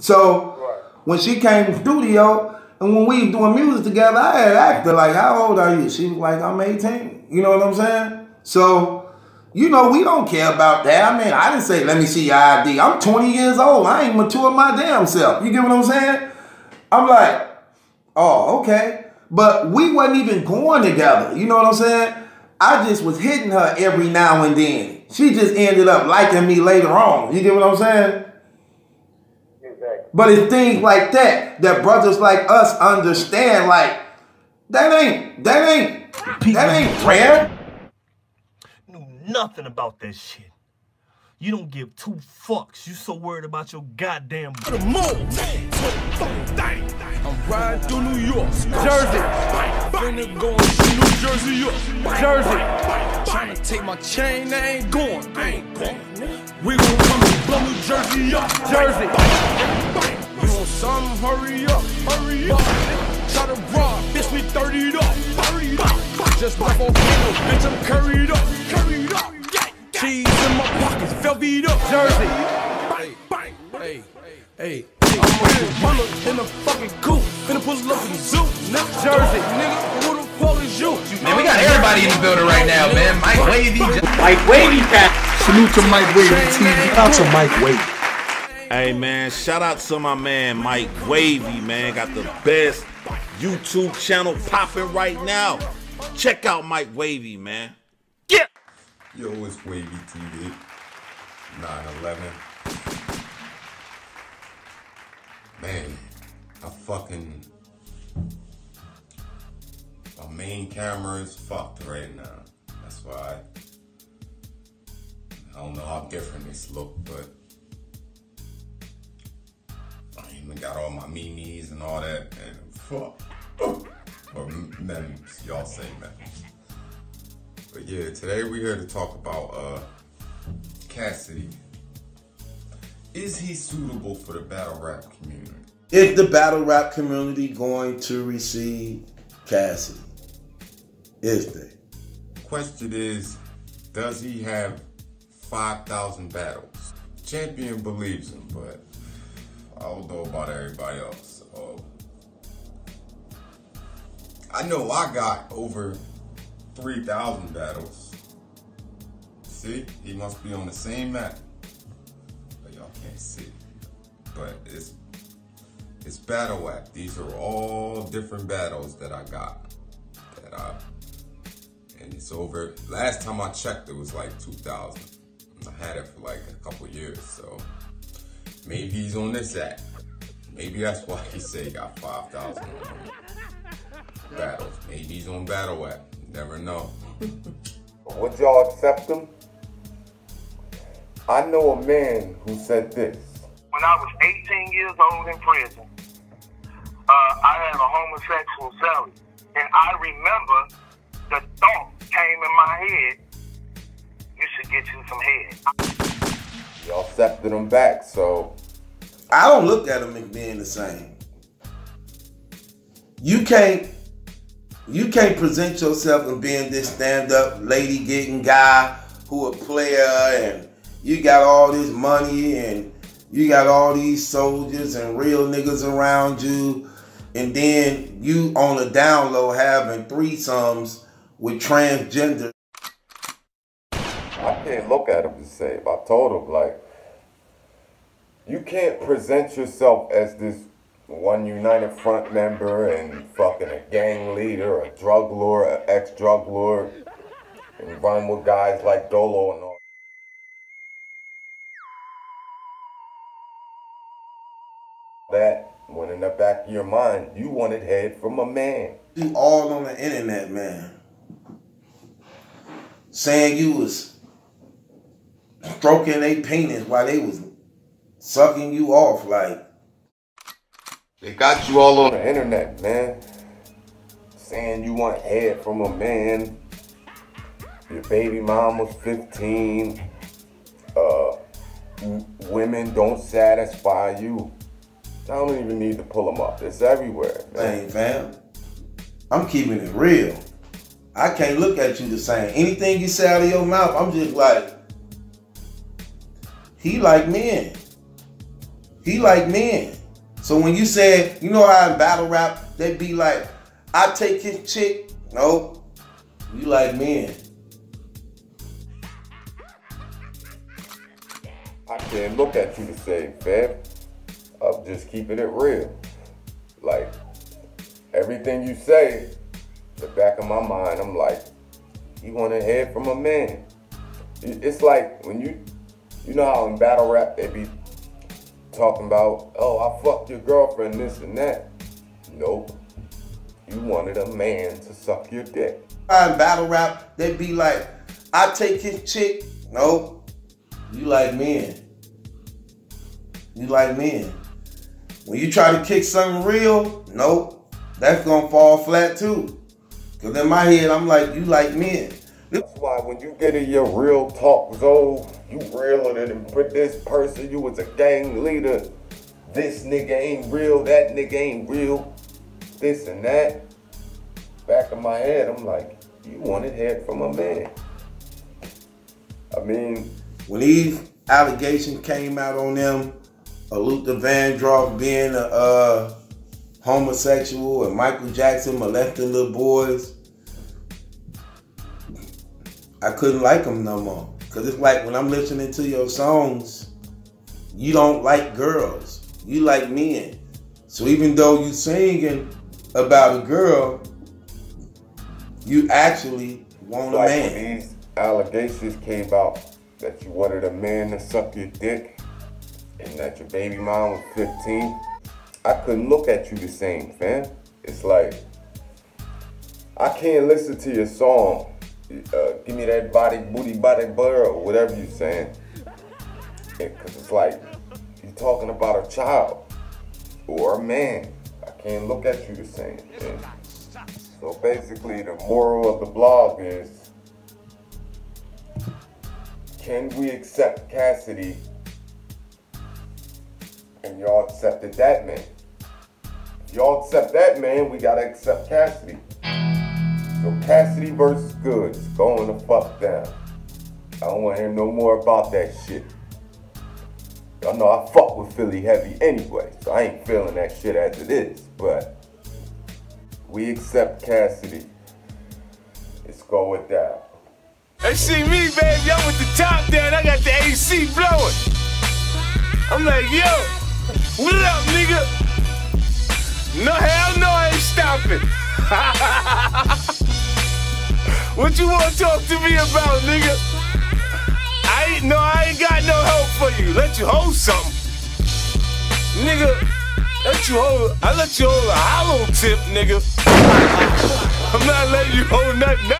So when she came to studio and when we doing music together, I had her like, "How old are you?" She was like, "I'm 18." You know what I'm saying? So, you know, we don't care about that. I mean, I didn't say, "Let me see your ID." I'm 20 years old. I ain't mature my damn self. You get what I'm saying? I'm like, oh, okay. But we wasn't even going together. You know what I'm saying? I just was hitting her every now and then. She just ended up liking me later on. You get what I'm saying? But it's things like that that brothers like us understand. Like that ain't that ain't that ain't rare. Knew nothing about that shit. You don't give two fucks. You so worried about your goddamn the moon. I'm riding through New York, Jersey. Finna go to New Jersey, up. Jersey. Trying to take my chain, I ain't going. I ain't going. We gon' come and blow New Jersey up, Jersey. You want some? Hurry up, hurry up. Try to rob, bitch, we 30'd up, 30'd up. Just like on candle, bitch, I'm curried up, curried up. Cheese in my pockets, velvet. Hey, hey, hey. I'm in the fucking coop, finna pull up in the zoo, nigga. Jersey, nigga, who the fuck is you? Man, we got everybody in the building right now, man. Mike Wavy. Mike Wavy, cat. Salute to Mike Wavy TV. Out to Mike Wavy. Hey man, shout out to my man Mike Wavy, man. Got the best YouTube channel popping right now. Check out Mike Wavy, man. Yeah. Yo, it's Wavy TV. 9-11. Man, I fucking... My main camera is fucked right now. That's why I, don't know how different this look, but I even got all my memes and all that, and fuck. Or memes, y'all say memes. But yeah, today we're here to talk about uh, Cassidy. Is he suitable for the battle rap community? Is the battle rap community going to receive Cassidy? Is they? Question is, does he have 5,000 battles? Champion believes him, but I don't know about everybody else. So, I know I got over 3,000 battles. See, he must be on the same map. But y'all can't see. But it's it's battle app. These are all different battles that I got. That I and it's over. Last time I checked, it was like 2,000. I had it for like a couple years, so maybe he's on this app. Maybe that's why he say he got 5,000 battles. Maybe he's on battle app. Never know. Would y'all accept him? I know a man who said this. When I was 18 years old in prison, uh, I had a homosexual cellie. And I remember the thought came in my head, you should get you some head. Y'all accepted him back, so I don't look at him as being the same. You can't you can't present yourself as being this stand-up lady getting guy who a player and you got all this money and you got all these soldiers and real niggas around you and then you on a down low having threesomes with transgender. I can't look at him the same. I told him like you can't present yourself as this one United Front member and fucking a gang leader, a drug lord, an ex-drug lord, and run with guys like Dolo and all. Your mind, you wanted head from a man. You all on the internet, man. Saying you was stroking their penis while they was sucking you off like They got you all on the internet, man. Saying you want head from a man. Your baby mom was 15. Uh, women don't satisfy you. I don't even need to pull them up. It's everywhere, man. Hey, fam. I'm keeping it real. I can't look at you the same. Anything you say out of your mouth, I'm just like, he like men. He like men. So when you said, you know how in battle rap, they be like, I take his chick. No, you like men. I can't look at you the same, fam. I'm just keeping it real. Like, everything you say, the back of my mind, I'm like, you want to hear from a man. It's like when you, you know how in battle rap they be talking about, oh, I fucked your girlfriend, this and that. Nope. You wanted a man to suck your dick. In battle rap, they be like, I take his chick. Nope. You like men. You like men. When you try to kick something real, nope. That's gonna fall flat too. Cause in my head, I'm like, you like men. That's why when you get in your real talk zone, you realer than put this person, you was a gang leader. This nigga ain't real, that nigga ain't real. This and that. Back of my head, I'm like, you wanted head from a man. I mean, when these allegations came out on them, Luther Vandross being a uh, homosexual and Michael Jackson molesting little boys, I couldn't like them no more. Cause it's like when I'm listening to your songs, you don't like girls, you like men. So even though you singing about a girl, you actually want like a man. When these allegations came out that you wanted a man to suck your dick and that your baby mom was 15, I couldn't look at you the same, fam. It's like, I can't listen to your song, uh, give me that body, booty, body, butter, or whatever you're saying. Because it's like, you're talking about a child or a man. I can't look at you the same. So basically, the moral of the blog is, can we accept Cassidy? And y'all accepted that man. Y'all accept that man, we gotta accept Cassidy. So Cassidy versus Goodz going the fuck down. I don't wanna hear no more about that shit. Y'all know I fuck with Philly heavy anyway, so I ain't feeling that shit as it is. But we accept Cassidy. Let's go with that. They see me, baby. I'm with the top down. I got the AC blowing. I'm like, yo, what up, nigga? No, hell no, I ain't stopping. what you want to talk to me about, nigga? I ain't, no, I ain't got no help for you. Let you hold something. Nigga, let you hold, I let you hold a hollow tip, nigga. I'm not letting you hold nothing